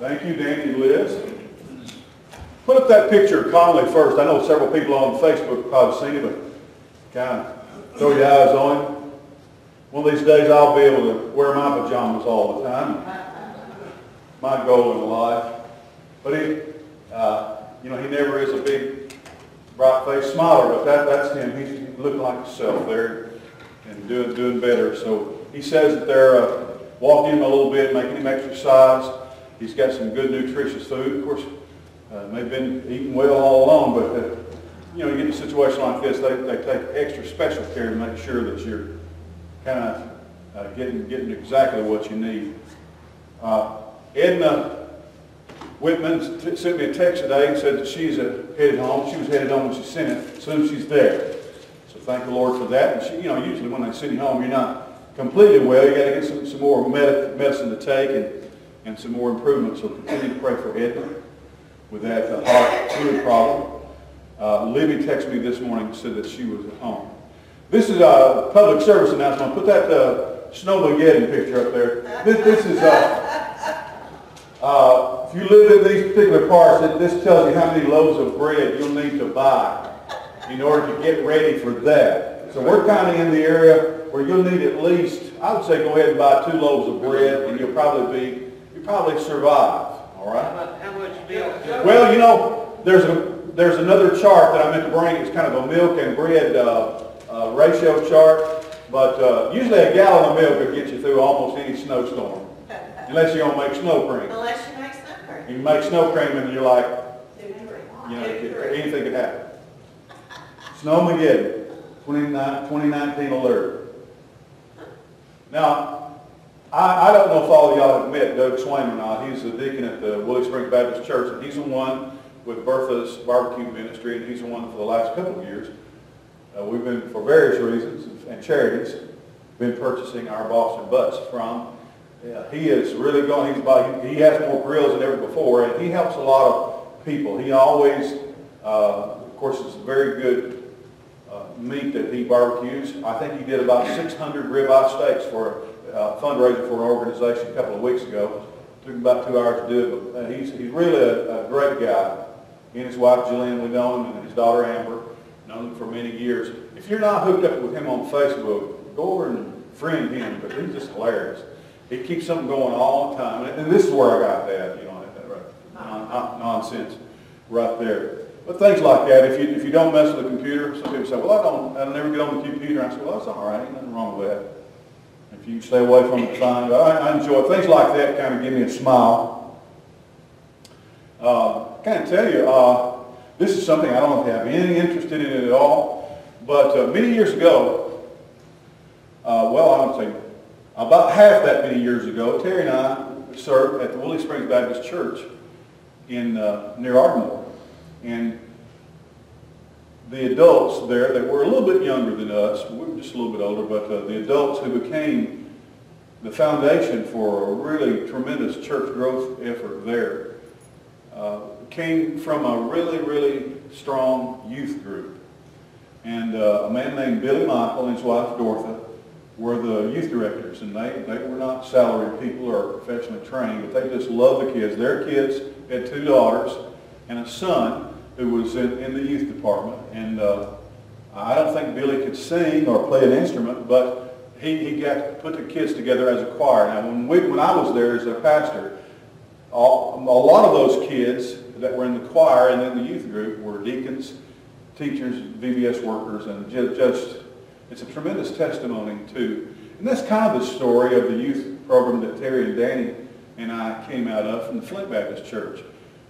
Thank you, Danny Liz. Put up that picture of Conley first. I know several people on Facebook have probably seen it, but kind of throw your eyes on him. One of these days I'll be able to wear my pajamas all the time. My goal in life. But he, uh, you know, he never is a big, bright-faced smiler, but that, that's him. He's looking like himself there and doing, doing better. So he says that they're uh, walking him a little bit, making him exercise. He's got some good nutritious food. Of course, uh, they've been eating well all along, but uh, you know, you get in a situation like this, they, they take extra special care to make sure that you're kind of uh, getting, getting exactly what you need. Uh, Edna Whitman t- sent me a text today and said that she's uh, headed home. She was headed home when she sent it, as soon as she's there. So thank the Lord for that. And she, you know, usually when they send you home, you're not completely well. You got to get some, some more med- medicine to take and, and some more improvement. So continue to pray for Edna with that uh, heart fluid problem. Uh, Libby texted me this morning and said that she was at home. This is a public service announcement. Put that uh, Snowmageddon picture up there. This, this is, uh, uh, if you live in these particular parts, this tells you how many loaves of bread you'll need to buy in order to get ready for that. So we're kind of in the area where you'll need at least, I would say go ahead and buy two loaves of bread and you'll probably be, you'll probably survive, all right? How much, milk? Well, you know, there's a there's another chart that I meant to bring. It's kind of a milk and bread uh, uh, ratio chart. But uh, usually a gallon of milk will get you through almost any snowstorm, unless you're gonna make snow cream. Unless you make snow cream. You make snow cream and you're like, you agree? you know, anything could happen. Snowmageddon, 29 2019 alert. Now, I, I don't know if all of y'all have met Doug Swain or not. He's the deacon at the Willie Springs Baptist Church, and he's the one with Bertha's Barbecue Ministry, and he's the one for the last couple of years. Uh, we've been, for various reasons and charities, been purchasing our Boston butts from. Yeah, he is really going, he's about, he has more grills than ever before, and he helps a lot of people. He always, uh, of course, it's very good uh, meat that he barbecues. I think he did about 600 ribeye steaks for a fundraiser for an organization a couple of weeks ago. Took him about two hours to do it, but uh, he's, he's really a, a great guy. He and his wife Jillian, we know him, and his daughter Amber, known him for many years. If you're not hooked up with him on Facebook, go over and friend him, because he's just hilarious. He keeps something going all the time, and, and this is where I got that, you know, that, right, non, non- nonsense right there. But things like that, if you, if you don't mess with the computer, some people say, well, I don't, I never get on the computer. I say, well, that's all right, ain't nothing wrong with that. If you stay away from fine. But I, I enjoy. Things like that kind of give me a smile. Uh, can't tell you, uh, this is something I don't have any interest in it at all. But uh, many years ago, uh, well, I don't say about half that many years ago, Terry and I served at the Willie Springs Baptist Church in uh, near Ardmore, and the adults there that were a little bit younger than us, we were just a little bit older, but uh, the adults who became the foundation for a really tremendous church growth effort there uh, came from a really, really strong youth group. And uh, a man named Billy Michael and his wife Dorothy were the youth directors, and they, they were not salaried people or professionally trained, but they just loved the kids. Their kids had two daughters and a son who was in, in the youth department. And uh, I don't think Billy could sing or play an instrument, but he, he got put the kids together as a choir. Now, when, we, when I was there as a pastor, all, a lot of those kids that were in the choir and in the youth group were deacons, teachers, VBS workers, and ju- just, it's a tremendous testimony too. And that's kind of the story of the youth program that Terry and Danny and I came out of from the Flint Baptist Church.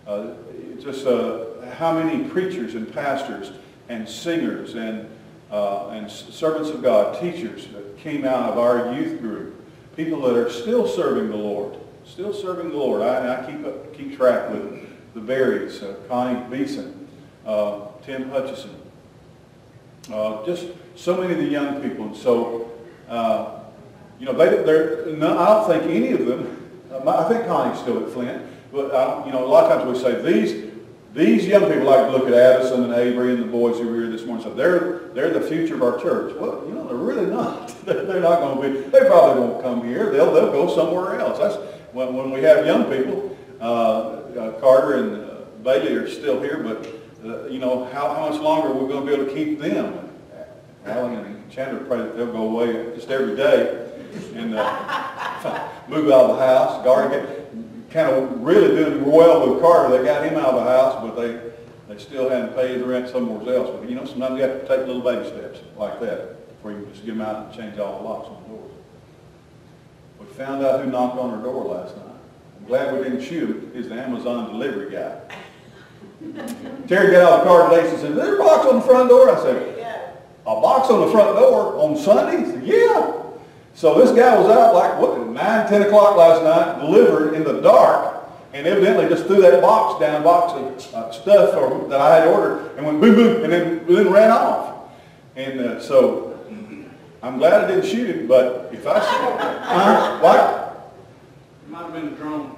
Uh, just uh, how many preachers and pastors and singers and, uh, and servants of God, teachers that came out of our youth group, people that are still serving the Lord, still serving the Lord. I, I keep, up, keep track with the Berries, uh, Connie Beeson, uh, Tim Hutchison, uh, just so many of the young people. And so, uh, you know, they, they're, no, I don't think any of them, uh, I think Connie's still at Flint, but, you know, a lot of times we say these, these young people like to look at Addison and Avery and the boys who were here this morning, so they're, they're the future of our church. Well, you know, they're really not. they're not going to be, they probably won't come here. They'll, they'll go somewhere else. That's, when, when we have young people, Uh, uh, Carter and uh, Bailey are still here, but, uh, you know, how, how much longer are we going to be able to keep them? Alan and Chandler pray that they'll go away just every day and uh, move out of the house. Garden kind of really doing well with Carter. They got him out of the house, but they, they still haven't paid his rent somewhere else. But, you know, sometimes you have to take little baby steps like that before you just get them out and change all the locks on the doors. We found out who knocked on our door last night. I'm glad we didn't shoot. He's the Amazon delivery guy. Terry got out of the car today and said, is there a box on the front door? I said, a box on the front door on Sunday? He said, yeah. So this guy was out like, what, 9, 10 o'clock last night, delivered in the dark, and evidently just threw that box down, box of uh, stuff or, that I had ordered, and went boom, boom, and then, then ran off. And uh, so I'm glad I didn't shoot him, but if I, uh, what? It might have been a drone.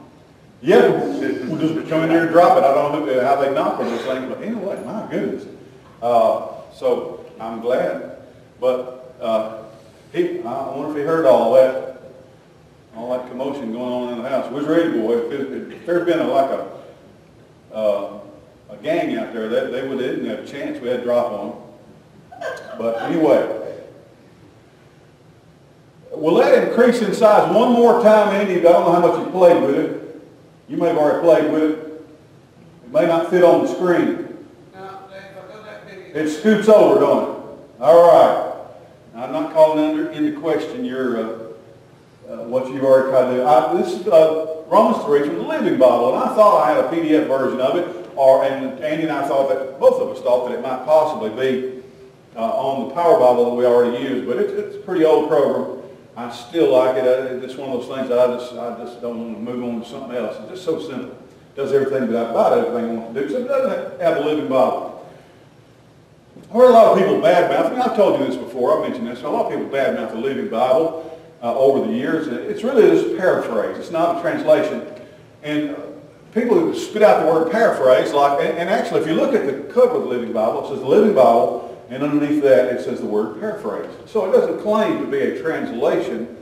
Yeah, we'll just come in there and drop it. I don't know how they knock on this thing, but anyway, my goodness. Uh, so I'm glad. But uh, he, I wonder if he heard all that, all that commotion going on in the house. We was ready, boy. If, it, if there'd been a, like a uh, a gang out there, they, they would didn't have a chance. We had to drop on them. But anyway, will that increase in size one more time, Andy? I don't know how much you played with it. You may have already played with it. It may not fit on the screen. Now, Dave, I go that big, It scoots over, don't it? All right. I'm not calling under, into question your, uh, uh, what you've already to do. I, this is uh, Romans 3 from the Living Bible, and I thought I had a PDF version of it, or, and Andy and I thought that, both of us thought that it might possibly be uh, on the Power Bible that we already use, but it's, it's a pretty old program. I still like it. Uh, It's one of those things that I just, I just don't want to move on to something else. It's just so simple. Does everything that I, about everything I want to do, so it doesn't have a Living Bible. I heard a lot of people badmouth, and I've told you this before, I've mentioned this, a lot of people badmouth the Living Bible uh, over the years. It's really just paraphrase. It's not a translation. And people who spit out the word paraphrase, like, and, and actually if you look at the cover of the Living Bible, it says the Living Bible, and underneath that it says the word paraphrase. So it doesn't claim to be a translation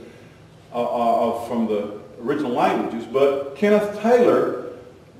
uh, uh, from the original languages, but Kenneth Taylor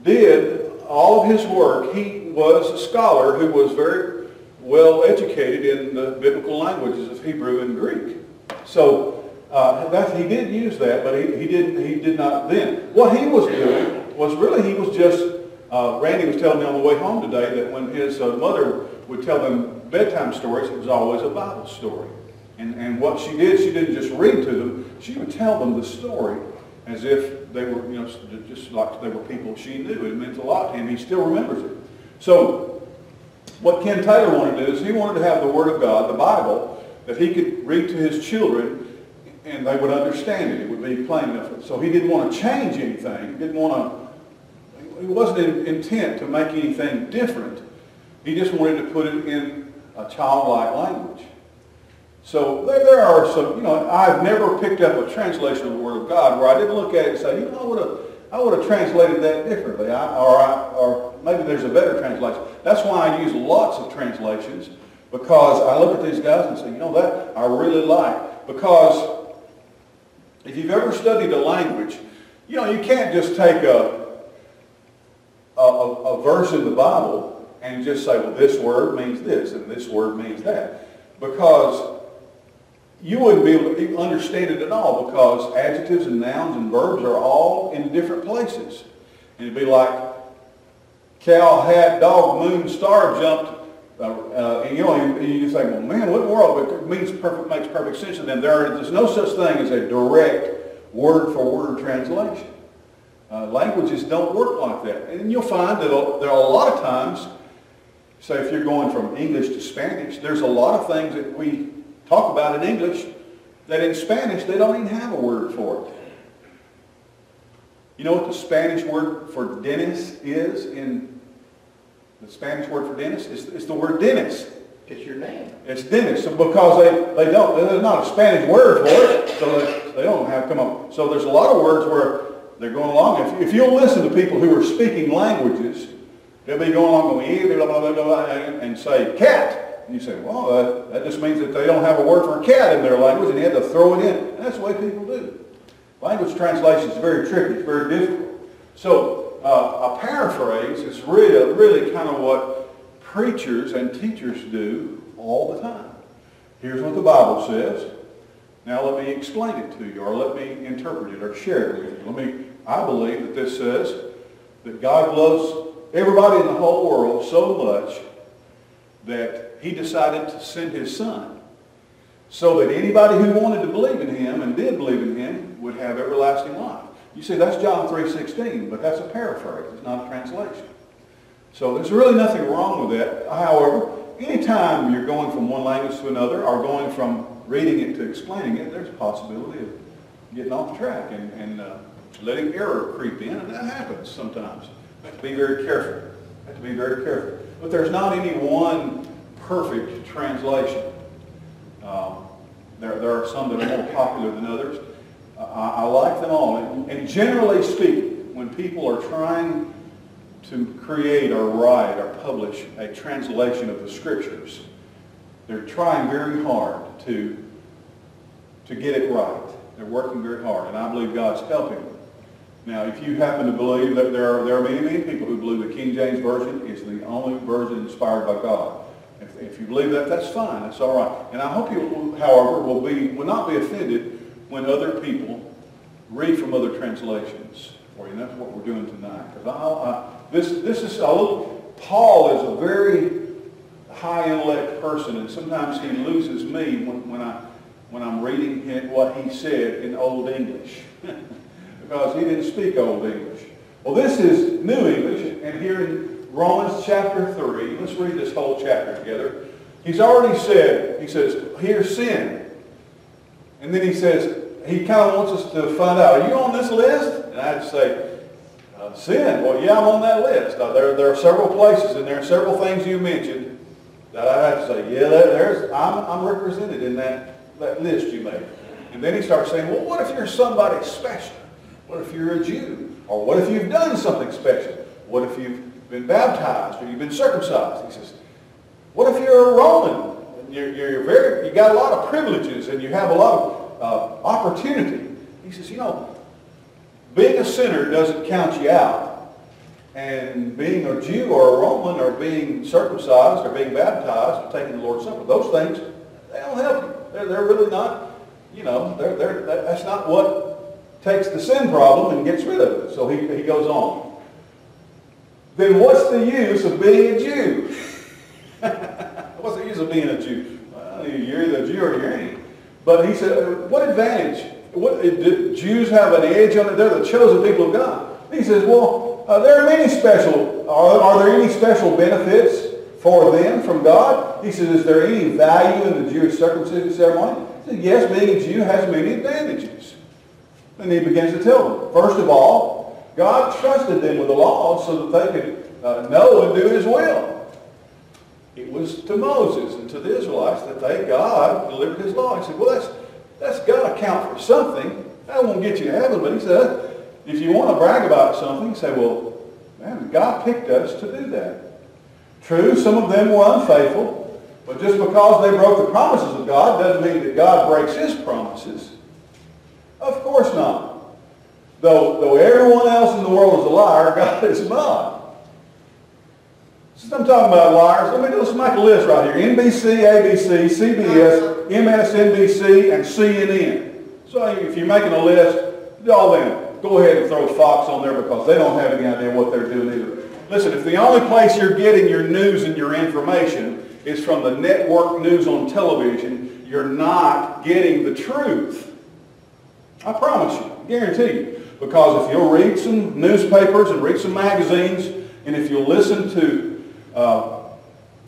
did all of his work. He was a scholar who was very well educated in the biblical languages of Hebrew and Greek. So uh, that, he did use that, but he, he, did, he did not then. What he was doing was really he was just, uh, Randy was telling me on the way home today that when his uh, mother would tell them bedtime stories, it was always a Bible story. And, and what she did, she didn't just read to them, she would tell them the story as if they were, you know, just like they were people she knew. It meant a lot to him. He still remembers it. So what Ken Taylor wanted to do is he wanted to have the Word of God, the Bible, that he could read to his children and they would understand it. It would be plain enough. So he didn't want to change anything. He didn't want to, he wasn't in, intent to make anything different. He just wanted to put it in a childlike language. So there, there are some, you know, I've never picked up a translation of the Word of God where I didn't look at it and say, you know, what have, I would have translated that differently, I, or, I, or maybe there's a better translation. That's why I use lots of translations because I look at these guys and say, you know, that I really like. Because if you've ever studied a language, you know, you can't just take a, a, a, a verse in the Bible and just say, well, this word means this and this word means that. Because you wouldn't be able to understand it at all because adjectives and nouns and verbs are all in different places. And it'd be like cow, hat, dog, moon, star jumped. Uh, uh, and you know, you, you think, well, man, what world? But it means perfect, makes perfect sense to them. There, there's no such thing as a direct word-for-word translation. Uh, languages don't work like that. And you'll find that there are a lot of times, say if you're going from English to Spanish, there's a lot of things that we talk about in English that in Spanish they don't even have a word for it. You know what the Spanish word for dentist is in the Spanish word for dentist? It's, it's the word dentist. It's your name. It's dentist. So because they, they don't, there's not a Spanish word for it, so they, they don't have come up. So there's a lot of words where they're going along. If, if you'll listen to people who are speaking languages, they'll be going along going, blah, blah, blah, blah, and, and say cat. And you say, well, that, that just means that they don't have a word for cat in their language and you have to throw it in. And that's the way people do. Language translation is very tricky. It's very difficult. So uh, a paraphrase is really, really kind of what preachers and teachers do all the time. Here's what the Bible says. Now let me explain it to you, or let me interpret it, or share it with you. Let me, I believe that this says that God loves everybody in the whole world so much that he decided to send his son so that anybody who wanted to believe in him and did believe in him would have everlasting life. You see, that's John 3.16, but that's a paraphrase. It's not a translation. So there's really nothing wrong with that. However, anytime you're going from one language to another or going from reading it to explaining it, there's a possibility of getting off track and, and uh, letting error creep in, and that happens sometimes. You have to be very careful. You have to be very careful. But there's not any one perfect translation. Um, there, there are some that are more popular than others. I, I like them all. And, and generally speaking, when people are trying to create or write or publish a translation of the scriptures, they're trying very hard to, to get it right. They're working very hard, and I believe God's helping them. Now, if you happen to believe that there are, there are many, many people who believe the King James Version is the only version inspired by God. If, you believe that, that's fine. That's all right. And I hope you, however, will, be, will not be offended when other people read from other translations for you. And that's what we're doing tonight. Because this, this is a little, Paul is a very high intellect person, and sometimes he loses me when, when, I, when I'm reading him, what he said in Old English. because he didn't speak Old English. Well, this is New English, and here in Romans chapter 3, let's read this whole chapter together. He's already said, he says, here's sin. And then he says, he kind of wants us to find out, are you on this list? And I'd say, uh, sin? Well, yeah, I'm on that list. Uh, there, there are several places, and there are several things you mentioned that I have to say, yeah, there, there's, I'm, I'm represented in that, that list you made. And then he starts saying, well, what if you're somebody special? What if you're a Jew? Or what if you've done something special? What if you've been baptized or you've been circumcised? He says, what if you're a Roman? You're, you're very, you got a lot of privileges and you have a lot of uh, opportunity. He says, you know, being a sinner doesn't count you out. And being a Jew or a Roman or being circumcised or being baptized or taking the Lord's Supper, those things, they don't help you. They're, they're really not, you know, they're, they're, that's not what takes the sin problem and gets rid of it. So he, he goes on. Then what's the use of being a Jew? what's the use of being a Jew? Well, you're either a Jew or you ain't. But he said, what advantage? What, do Jews have an edge on it? They're the chosen people of God. He says, well, uh, there are many special, are, are there any special benefits for them from God? He says, is there any value in the Jewish circumcision ceremony? He said, yes, being a Jew has many advantages. And he begins to tell them, first of all, God trusted them with the law so that they could uh, know and do his will. It was to Moses and to the Israelites that they, God, delivered his law. He said, well, that's, that's got to count for something. That won't get you to heaven. But he said, if you want to brag about something, say, well, man, God picked us to do that. True, some of them were unfaithful, but just because they broke the promises of God doesn't mean that God breaks his promises. Of course not. Though, though everyone else in the world is a liar, God is not. Since I'm talking about liars, let me let's make a list right here. NBC, ABC, CBS, MSNBC, and CNN. So if you're making a list, all them. Go ahead and throw Fox on there because they don't have any idea what they're doing either. Listen, if the only place you're getting your news and your information is from the network news on television, you're not getting the truth. I promise you, guarantee you. Because if you'll read some newspapers and read some magazines, and if you'll listen to, uh,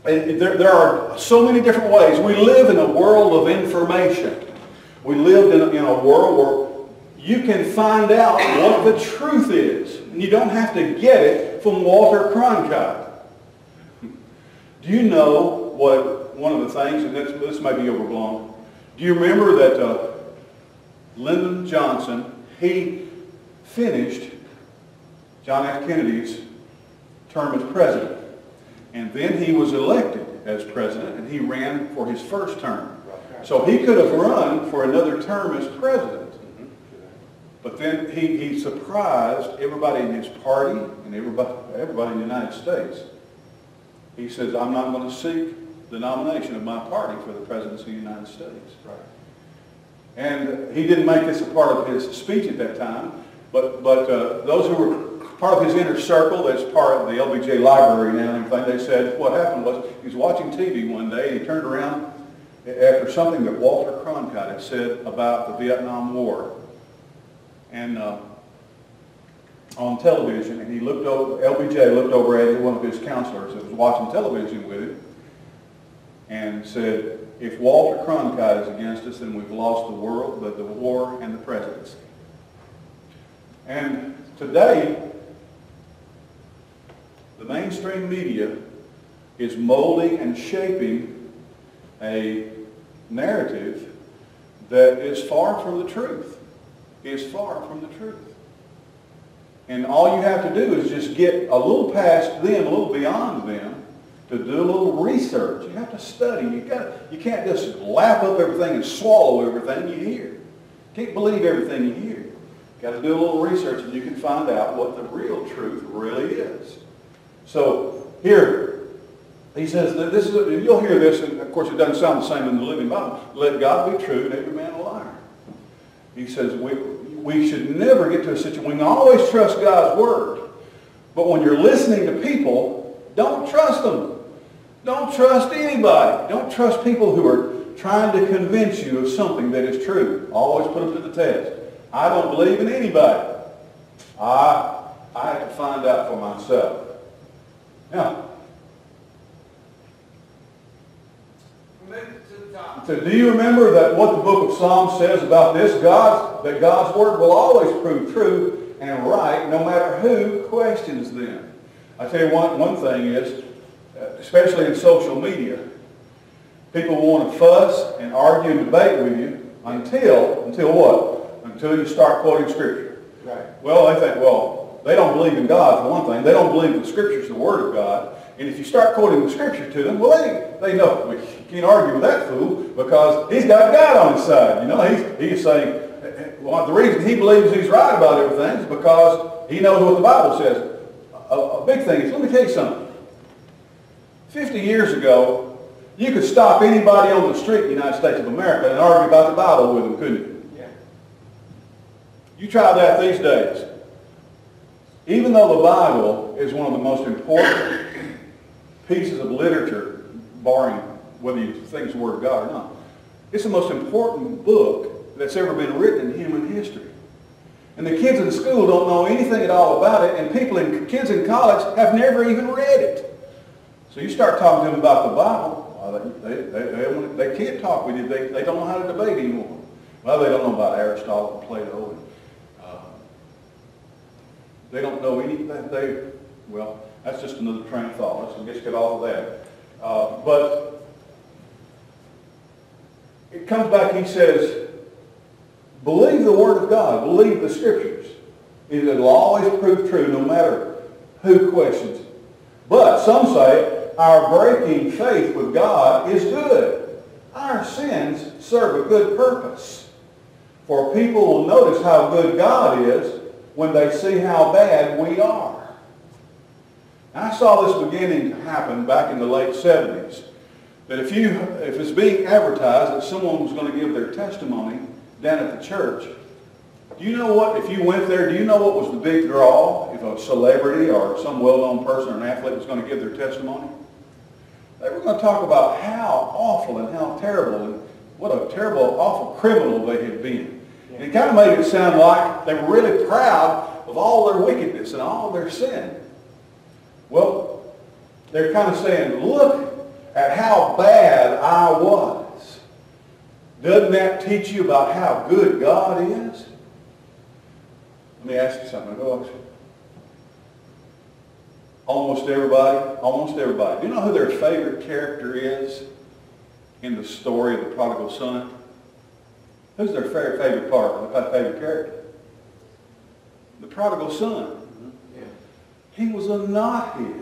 there, there are so many different ways. We live in a world of information. We live in a, in a world where you can find out what the truth is. And you don't have to get it from Walter Cronkite. Do you know what one of the things, and this, this may be overblown, do you remember that uh, Lyndon Johnson, he finished John F. Kennedy's term as president. And then he was elected as president, and he ran for his first term. So he could have run for another term as president. But then he, he surprised everybody in his party and everybody, everybody in the United States. He says, I'm not going to seek the nomination of my party for the presidency of the United States. Right. And he didn't make this a part of his speech at that time, but, but uh, those who were part of his inner circle, that's part of the LBJ library now and everything, they said what happened was he was watching TV one day and he turned around after something that Walter Cronkite had said about the Vietnam War and uh, on television, and he looked over, LBJ looked over at one of his counselors that was watching television with him and said, if Walter Cronkite is against us, then we've lost the world, the, the war, and the presidency. And today, the mainstream media is molding and shaping a narrative that is far from the truth. Is far from the truth. And all you have to do is just get a little past them, a little beyond them, to do a little research. You have to study. You got you can't just lap up everything and swallow everything you hear. Can't believe everything you hear. Got to do a little research and you can find out what the real truth really is. So here, he says that this is, a, you'll hear this, and of course it doesn't sound the same in the Living Bible. Let God be true and every man a liar. He says we, we should never get to a situation, we can always trust God's word. But when you're listening to people, don't trust them. Don't trust anybody. Don't trust people who are trying to convince you of something that is true. Always put them to the test. I don't believe in anybody. I, I have to find out for myself. Now, so do you remember that what the book of Psalms says about this? God, that God's word will always prove true and right no matter who questions them. I tell you one, one thing is, uh, especially in social media, people want to fuss and argue and debate with you until, until what? Until you start quoting Scripture. Right. Well, they think, well, they don't believe in God for one thing. They don't believe the Scripture's the Word of God. And if you start quoting the Scripture to them, well, they, they know, We can't argue with that fool because he's got God on his side. You know, he's, he's saying, well, the reason he believes he's right about everything is because he knows what the Bible says. A, a big thing is, let me tell you something. 50 years ago, you could stop anybody on the street in the United States of America and argue about the Bible with them, couldn't you? You try that these days. Even though the Bible is one of the most important pieces of literature, barring whether you think it's the Word of God or not, it's the most important book that's ever been written in human history. And the kids in school don't know anything at all about it, and people in kids in college have never even read it. So you start talking to them about the Bible, well, they, they, they, they, can't talk with you. They, they don't know how to debate anymore. Well, they don't know about Aristotle and Plato. And, they don't know anything. They, well, that's just another train of thought. Let's just get off of that. Uh, but it comes back, he says, believe the Word of God. Believe the Scriptures. It'll always prove true no matter who questions it. But some say our breaking faith with God is good. Our sins serve a good purpose. For people will notice how good God is when they see how bad we are. I saw this beginning to happen back in the late 70s. That if you, if it's being advertised that someone was going to give their testimony down at the church, do you know what, if you went there, do you know what was the big draw if a celebrity or some well-known person or an athlete was going to give their testimony? They were going to talk about how awful and how terrible and what a terrible, awful criminal they had been. And it kind of made it sound like they were really proud of all their wickedness and all their sin. Well, they're kind of saying, look at how bad I was. Doesn't that teach you about how good God is? Let me ask you something. Go. Almost everybody, almost everybody. Do you know who their favorite character is in the story of the prodigal son? Who's their favorite, part, their favorite character? The prodigal son. Yeah. He was a knothead.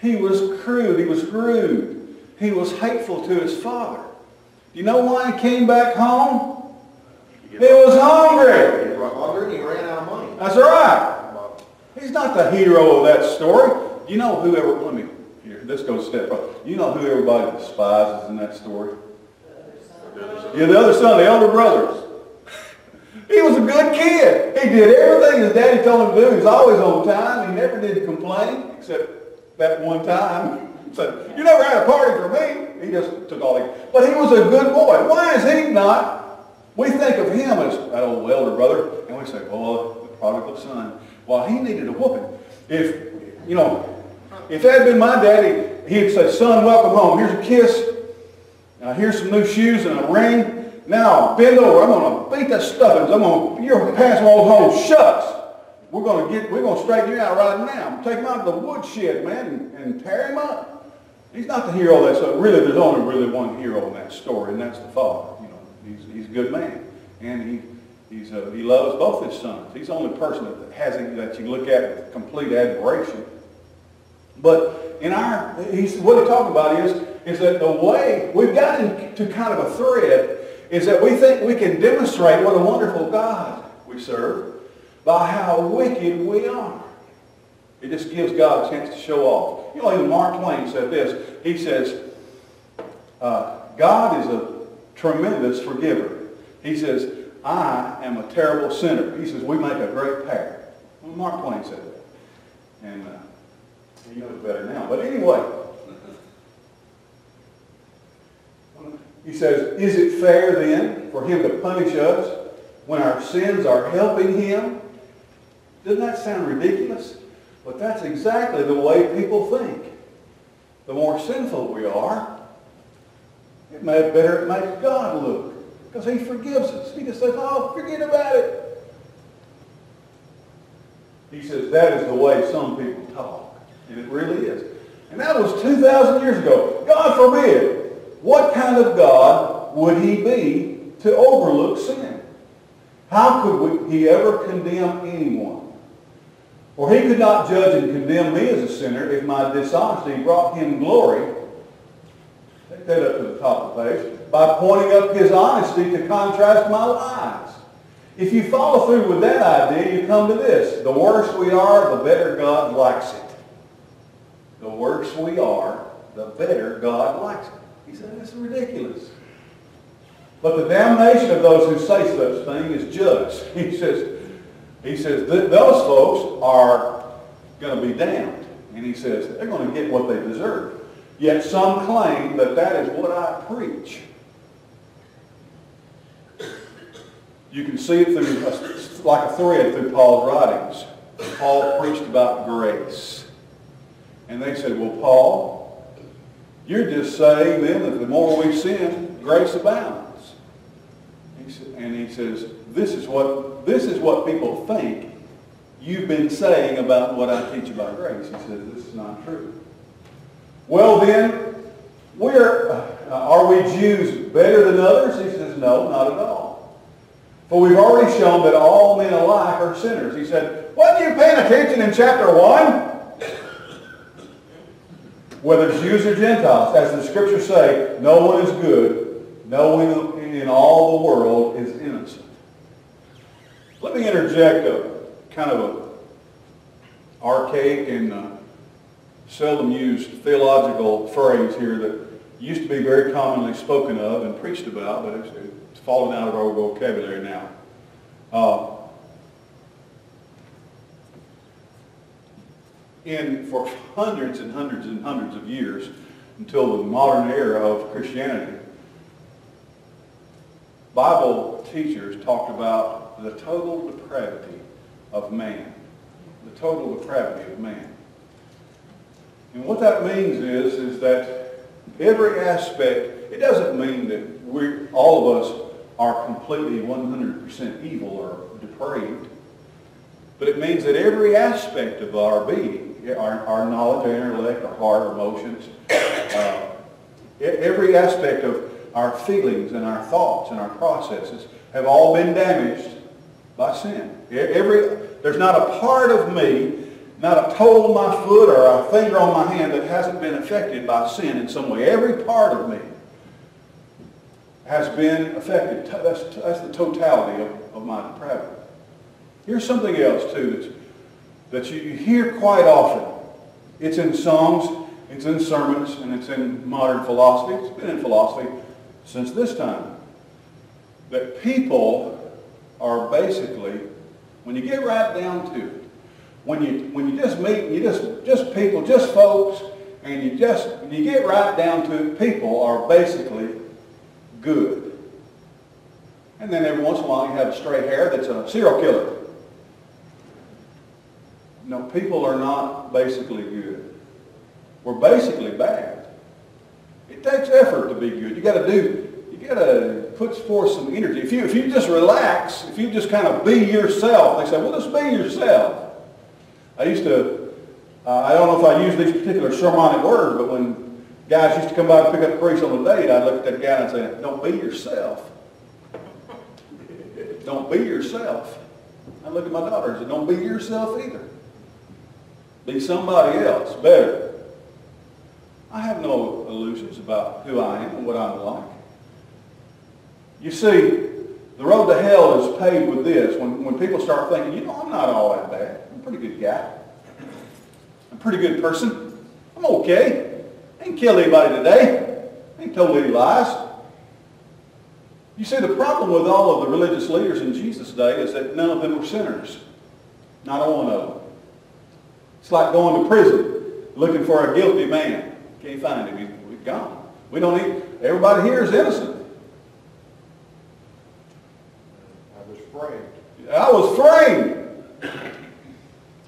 He was crude. He was rude. He was hateful to his father. Do you know why he came back home? He was hungry. Hungry, and he ran out of money. That's right. He's not the hero of that story. You know whoever, let me, here, this goes a step further. You know who everybody despises in that story? Yeah, the other son, the elder brothers. He was a good kid. He did everything his daddy told him to do. He was always on time. He never did complain, except that one time. Said, you never had a party for me. He just took all the, but he was a good boy. Why is he not? We think of him as that old elder brother, and we say, oh, the prodigal son. Well, he needed a whooping. If, you know, if that had been my daddy, he'd say, son, welcome home. Here's a kiss. Now, here's some new shoes and a ring. Now, bend over. I'm going to beat that stuffings. I'm going to, you're passing old home. Shucks. We're going to get, we're going to straighten you out right now. Take him out to the woodshed, man, and, and tear him up. He's not the hero of that story. Really, there's only really one hero in that story, and that's the father. You know, he's, he's a good man. And he, he's, uh, he loves both his sons. He's the only person that has that you look at with complete admiration. But in our, he's, what he's talking about is, is that the way we've gotten to kind of a thread is that we think we can demonstrate what a wonderful God we serve by how wicked we are. It just gives God a chance to show off. You know, even Mark Twain said this. He says, uh, God is a tremendous forgiver. He says, I am a terrible sinner. He says, we make a great pair. Well, Mark Twain said that. And uh, he knows better now. But anyway, he says, is it fair then for him to punish us when our sins are helping him? Doesn't that sound ridiculous? But that's exactly the way people think. The more sinful we are, it may better it makes God look. Because he forgives us. He just says, oh, forget about it. He says that is the way some people talk. And it really is. And that was 2,000 years ago. God forbid. What kind of God would he be to overlook sin? How could we, he ever condemn anyone? For he could not judge and condemn me as a sinner if my dishonesty brought him glory. Take that up to the top of the page. By pointing up his honesty to contrast my lies. If you follow through with that idea, you come to this. The worse we are, the better God likes it. The worse we are, the better God likes it. He said, that's ridiculous. But the damnation of those who say such thing is just. He says, he says those folks are going to be damned. And he says they're going to get what they deserve. Yet some claim that that is what I preach. You can see it through, like a thread through Paul's writings. Paul preached about grace. And they said, well, Paul, you're just saying then that the more we sin, grace abounds. He said, and he says, this is what this is what people think you've been saying about what I teach about grace. He says, this is not true. Well then, we're, uh, are we Jews better than others? He says, no, not at all. For we've already shown that all men alike are sinners. He said, wasn't you paying attention in chapter 1? Whether Jews or Gentiles, as the scriptures say, no one is good, no one in all the world is innocent. Let me interject a kind of a archaic and uh, seldom used theological phrase here that used to be very commonly spoken of and preached about, but it's, it's fallen out of our vocabulary now. Uh, in for hundreds and hundreds and hundreds of years until the modern era of Christianity, Bible teachers talked about the total depravity of man. The total depravity of man. And what that means is, is that every aspect, it doesn't mean that we all of us are completely 100% evil or depraved, but it means that every aspect of our being, our, our knowledge, our intellect, our heart, our emotions, uh, every aspect of our feelings and our thoughts and our processes have all been damaged by sin. Every, there's not a part of me, not a toe of my foot or a finger on my hand that hasn't been affected by sin in some way. Every part of me has been affected. That's, that's the totality of, of my depravity. Here's something else too that you hear quite often. It's in songs, it's in sermons, and it's in modern philosophy. It's been in philosophy since this time. That people are basically, when you get right down to it, when you when you just meet, you just just people, just folks, and you just when you get right down to it, people are basically good. And then every once in a while you have a stray hair that's a serial killer. No, people are not basically good. We're basically bad. It takes effort to be good. You got to do, you got to put forth some energy. If you, if you just relax, if you just kind of be yourself, they say, well, just be yourself. I used to, uh, I don't know if I use these particular sermonic words, but when guys used to come by to pick up crease on the date, I'd look at that guy and say, don't be yourself. don't be yourself. I look at my daughter and say, don't be yourself either. Be somebody else, better. I have no illusions about who I am and what I'm like. You see, the road to hell is paved with this. When, when people start thinking, you know, I'm not all that bad. I'm a pretty good guy. I'm a pretty good person. I'm okay. I ain't killed anybody today. I ain't told any lies. You see, the problem with all of the religious leaders in Jesus' day is that none of them were sinners. Not one of them. It's like going to prison looking for a guilty man. Can't find him. He's, he's gone. We don't need, everybody here is innocent. I was framed. I was framed.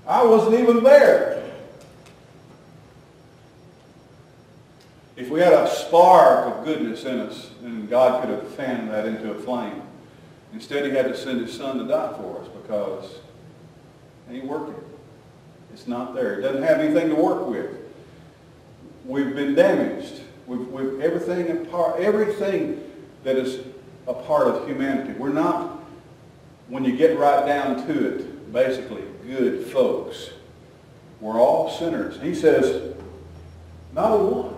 I wasn't even there. If we had a spark of goodness in us, then God could have fanned that into a flame. Instead, he had to send his son to die for us because it ain't working. It's not there. It doesn't have anything to work with. We've been damaged. We've, we've everything, part, everything that is a part of humanity. We're not, when you get right down to it, basically good folks. We're all sinners. He says, not a one.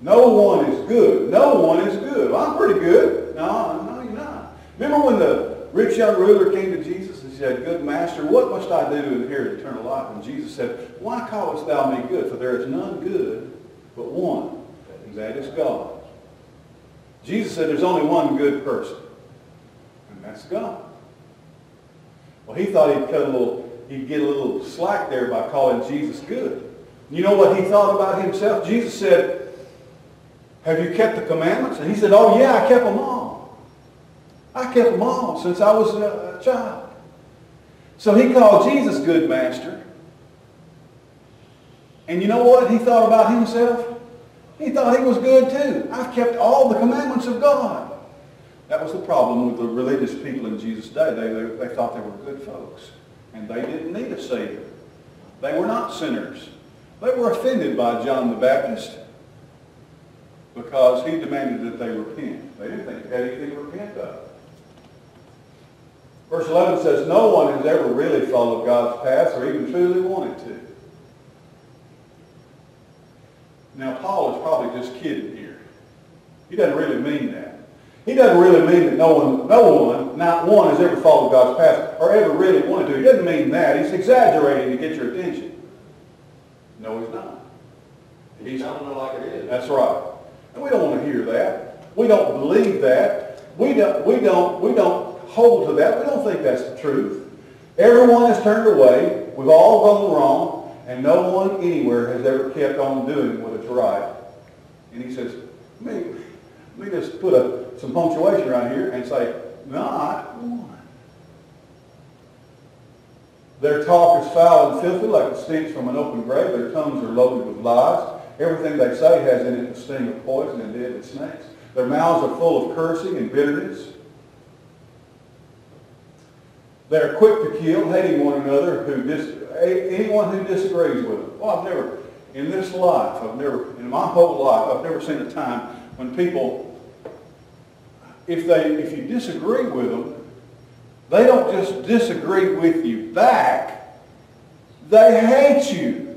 No one is good. No one is good. Well, I'm pretty good. No, no, you're not. Remember when the rich young ruler came to said, Good master, what must I do to inherit eternal life? And Jesus said, Why callest thou me good? For there is none good but one, and that is God. Jesus said there's only one good person, and that's God. Well, he thought he'd cut a little, he'd get a little slack there by calling Jesus good. You know what he thought about himself? Jesus said, have you kept the commandments? And he said, oh yeah, I kept them all. I kept them all since I was a, a child. So he called Jesus good master. And you know what he thought about himself? He thought he was good too. I've kept all the commandments of God. That was the problem with the religious people in Jesus' day. They, they, they thought they were good folks. And they didn't need a Savior. They were not sinners. They were offended by John the Baptist because he demanded that they repent. They didn't think they had anything to repent of. Verse 11 says, No one has ever really followed God's path or even truly wanted to. Now, Paul is probably just kidding here. He doesn't really mean that. He doesn't really mean that no one, no one, not one has ever followed God's path or ever really wanted to. He doesn't mean that. He's exaggerating to get your attention. No, he's not. He's telling it like it is. That's right. And we don't want to hear that. We don't believe that. We don't, we don't, we don't hold to that. We don't think that's the truth. Everyone has turned away. We've all gone wrong. And no one anywhere has ever kept on doing what is right. And he says, let me, let me just put a, some punctuation right here and say, not one. Their talk is foul and filthy like the stench from an open grave. Their tongues are loaded with lies. Everything they say has in it the sting of poison and deadly snakes. Their mouths are full of cursing and bitterness. They're quick to kill, hating one another, who dis- anyone who disagrees with them. Well, I've never, in this life, I've never, in my whole life, I've never seen a time when people, if they, if you disagree with them, they don't just disagree with you back. They hate you.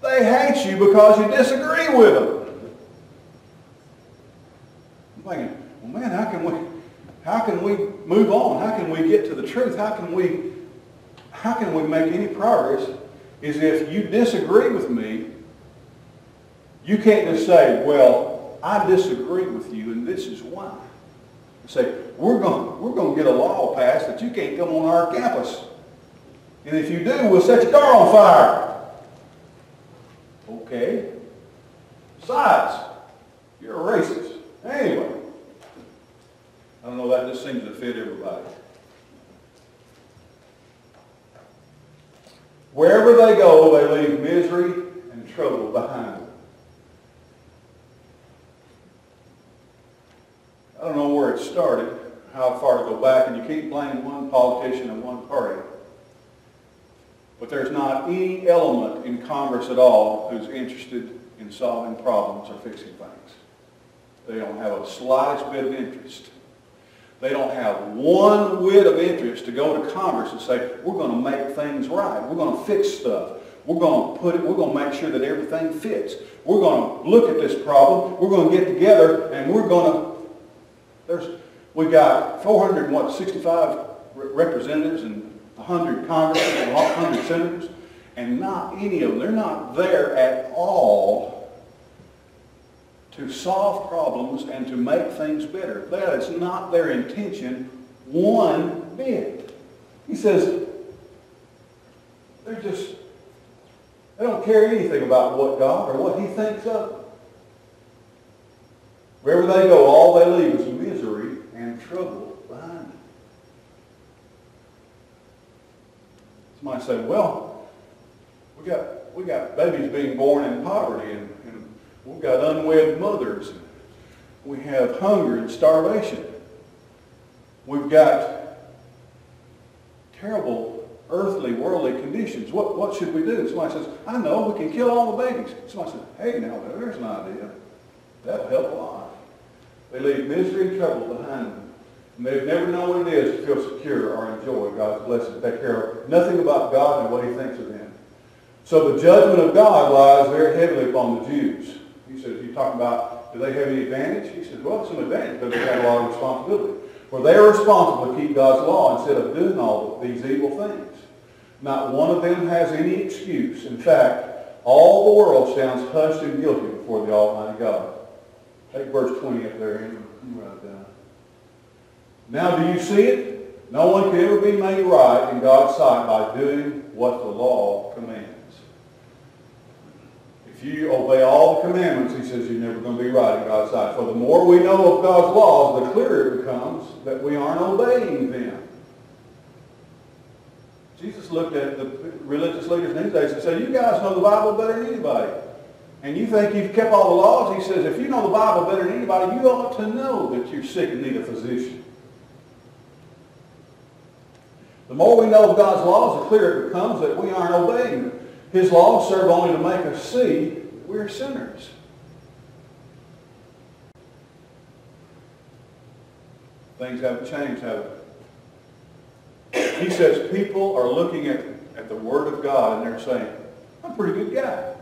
They hate you because you disagree with them. I'm thinking, well, man, how can we, How can we move on? How can we get to the truth? How can we, how can we make any progress is if you disagree with me, you can't just say, well, I disagree with you and this is why. Say, we're going, we're going to get a law passed that you can't come on our campus. And if you do, we'll set your car on fire. Okay. Besides, you're a racist. Anyway. I don't know, that just seems to fit everybody. Wherever they go, they leave misery and trouble behind them. I don't know where it started, how far to go back, and you can't blame one politician and one party. But there's not any element in Congress at all who's interested in solving problems or fixing things. They don't have a slightest bit of interest. They don't have one whit of interest to go to Congress and say, we're going to make things right. We're going to fix stuff. We're going to put it, we're going to make sure that everything fits. We're going to look at this problem. We're going to get together and we're going to, there's, we got 400, what, 65 representatives and 100 congressmen and 100 senators, and not any of them, they're not there at all to solve problems and to make things better. That is not their intention one bit. He says, they're just, they don't care anything about what God or what he thinks of them. Wherever they go, all they leave is misery and trouble behind them. Somebody say, well, we got, we got babies being born in poverty and we've got unwed mothers. We have hunger and starvation. We've got terrible earthly, worldly conditions. What, what should we do? Somebody says, I know, we can kill all the babies. Somebody says, hey, now, there's an idea. That'll help a lot. They leave misery and trouble behind them. And they've never known what it is to feel secure or enjoy God's blessing, take care nothing about God and what he thinks of them. So the judgment of God lies very heavily upon the Jews. He says, you talk about, do they have any advantage? He says, well, some advantage, but they have a lot of responsibility. For they are responsible to keep God's law instead of doing all these evil things. Not one of them has any excuse. In fact, all the world stands hushed and guilty before the Almighty God. Take verse 20 up there. You write it down. Now do you see it? No one can ever be made right in God's sight by doing what the law commands. If you obey all the commandments, he says you're never going to be right in God's sight. For the more we know of God's laws, the clearer it becomes that we aren't obeying them. Jesus looked at the religious leaders in his days and said, you guys know the Bible better than anybody. And you think you've kept all the laws? He says, if you know the Bible better than anybody, you ought to know that you're sick and need a physician. The more we know of God's laws, the clearer it becomes that we aren't obeying them. His laws serve only to make us see we're sinners. Things haven't changed, have they? He says people are looking at, at the Word of God and they're saying, I'm a pretty good guy.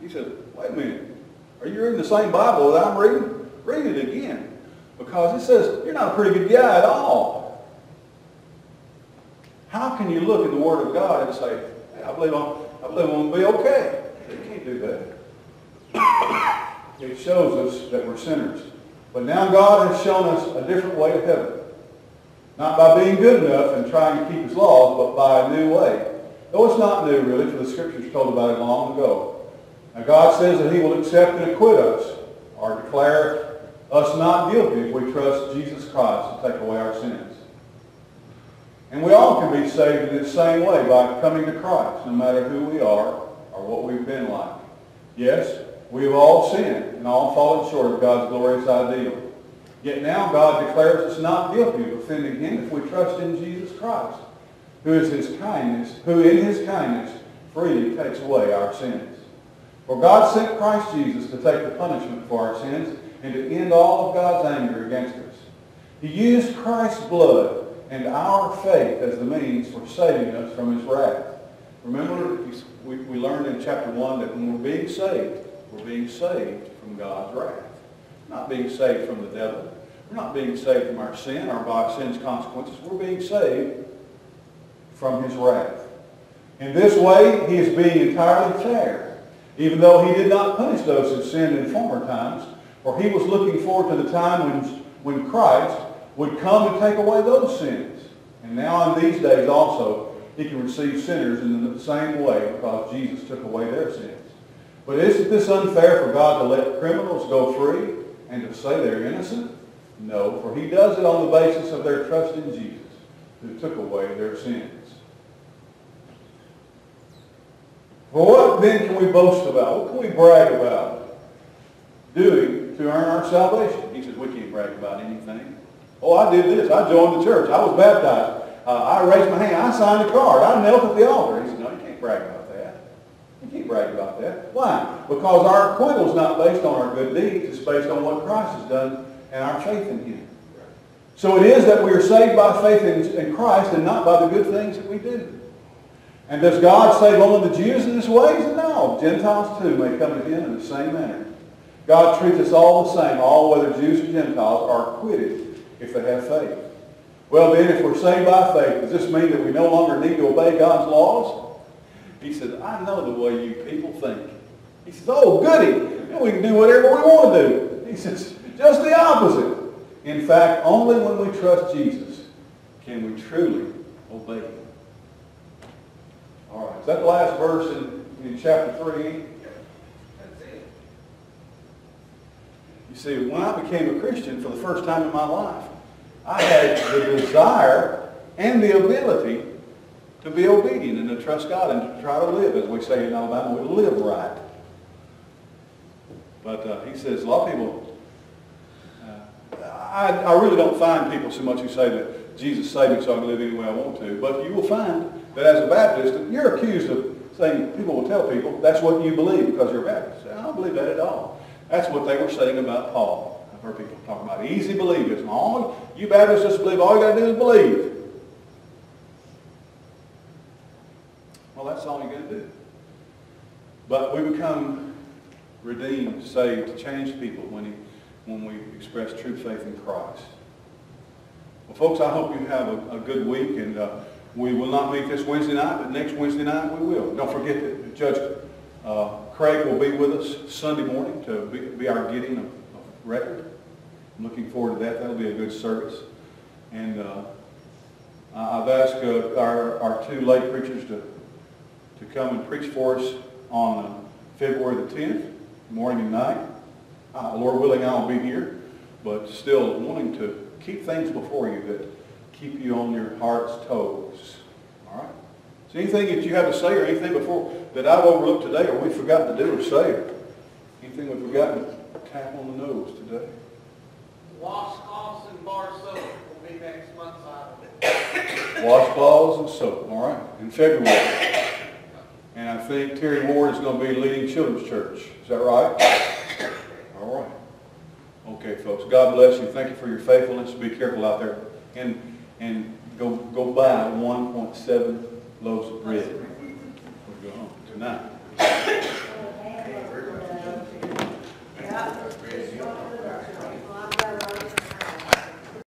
He says, wait a minute. Are you reading the same Bible that I'm reading? Read it again. Because it says you're not a pretty good guy at all. How can you look at the Word of God and say, I believe I'm, I believe I'm going to be okay? You can't do that. It shows us that we're sinners. But now God has shown us a different way to heaven. Not by being good enough and trying to keep his laws, but by a new way. Though it's not new, really, for the Scriptures told about it long ago. Now God says that he will accept and acquit us, or declare us not guilty if we trust Jesus Christ to take away our sins. And we all can be saved in the same way by coming to Christ, no matter who we are or what we've been like. Yes, we have all sinned and all fallen short of God's glorious ideal. Yet now God declares us not guilty of offending him if we trust in Jesus Christ, who is his kindness, who in his kindness freely takes away our sins. For God sent Christ Jesus to take the punishment for our sins and to end all of God's anger against us. He used Christ's blood and our faith as the means for saving us from his wrath. Remember, we, we learned in chapter 1 that when we're being saved, we're being saved from God's wrath. Not being saved from the devil. We're not being saved from our sin or by sin's consequences. We're being saved from his wrath. In this way, he is being entirely fair, even though he did not punish those who sinned in former times, for he was looking forward to the time when, when Christ would come to take away those sins. And now in these days also, he can receive sinners in the same way because Jesus took away their sins. But isn't this unfair for God to let criminals go free and to say they're innocent? No, for he does it on the basis of their trust in Jesus, who took away their sins. For what then can we boast about? What can we brag about doing to earn our salvation? He says, we can't brag about anything. Oh, I did this. I joined the church. I was baptized. Uh, I raised my hand. I signed a card. I knelt at the altar. He said, no, you can't brag about that. You can't brag about that. Why? Because our acquittal is not based on our good deeds. It's based on what Christ has done and our faith in him. So it is that we are saved by faith in, in Christ and not by the good things that we do. And does God save only the Jews in this way? No. Gentiles too may come to him in the same manner. God treats us all the same, all whether Jews or Gentiles are acquitted if they have faith. Well then, if we're saved by faith, does this mean that we no longer need to obey God's laws? He said, I know the way you people think. He says, oh, goody. We can do whatever we want to do. He says, just the opposite. In fact, only when we trust Jesus can we truly obey him. All right, is that the last verse in, in chapter 3? That's it. You see, when I became a Christian for the first time in my life, I had the desire and the ability to be obedient and to trust God and to try to live, as we say in Alabama, we live right. But uh, he says, a lot of people, uh, I, I really don't find people so much who say that Jesus saved me so I can live any way I want to. But you will find that as a Baptist, you're accused of saying, people will tell people, that's what you believe because you're a Baptist. I don't believe that at all. That's what they were saying about Paul. I've heard people talk about easy believers. All you Baptists just believe, all you got to do is believe. Well, that's all you got to do. But we become redeemed, saved, changed people when, he, when we express true faith in Christ. Well, folks, I hope you have a, a good week, and uh, we will not meet this Wednesday night, but next Wednesday night we will. Don't forget that Judge uh, Craig will be with us Sunday morning to be, be our getting of, of record. I'm looking forward to that. That'll be a good service. And uh, I've asked uh, our, our two lay preachers to, to come and preach for us on uh, February the 10th, morning and night. Uh, Lord willing, I'll be here, but still wanting to keep things before you that keep you on your heart's toes. Is anything that you have to say or anything before that I've overlooked today or we forgot to do or say? Anything we've forgotten to tap on the nose today? Washcloths and bar soap will be next month's item. Washcloths and soap, all right, in February. And I think Terry Ward is going to be leading Children's Church. Is that right? All right. Okay, folks. God bless you. Thank you for your faithfulness. Be careful out there. And, and go, go buy 1.7 loaves of bread. We'll go home tonight. Yeah.